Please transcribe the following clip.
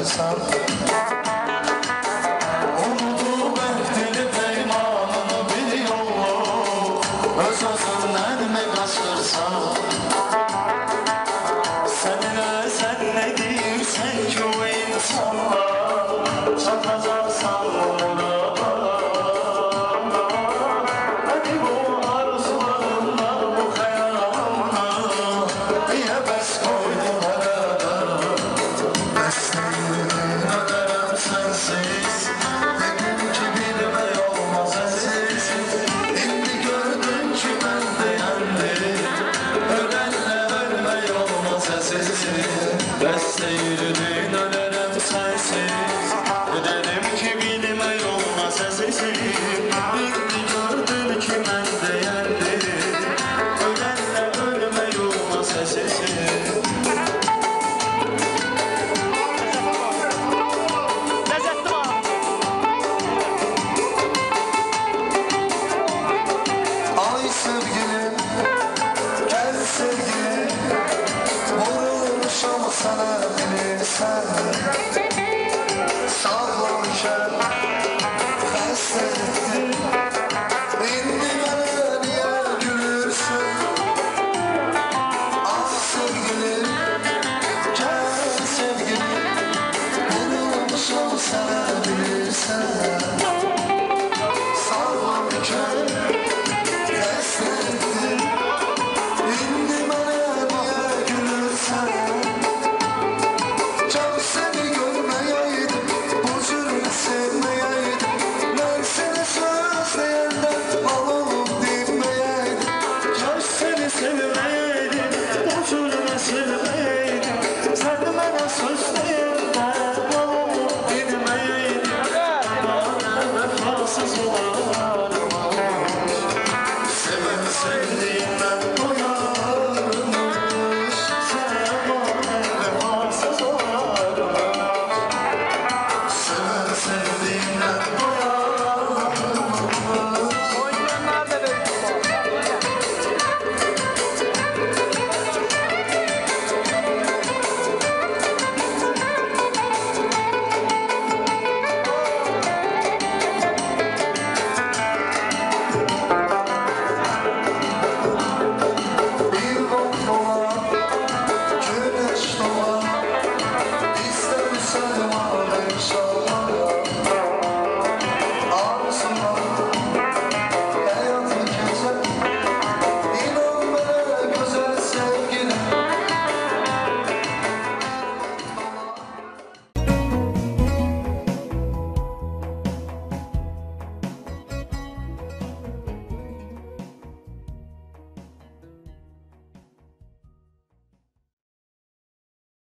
açılsam Umudum behdeli peymanını biliyor Öz özünden mi sesine Derslerine dönerim passar. Yeah.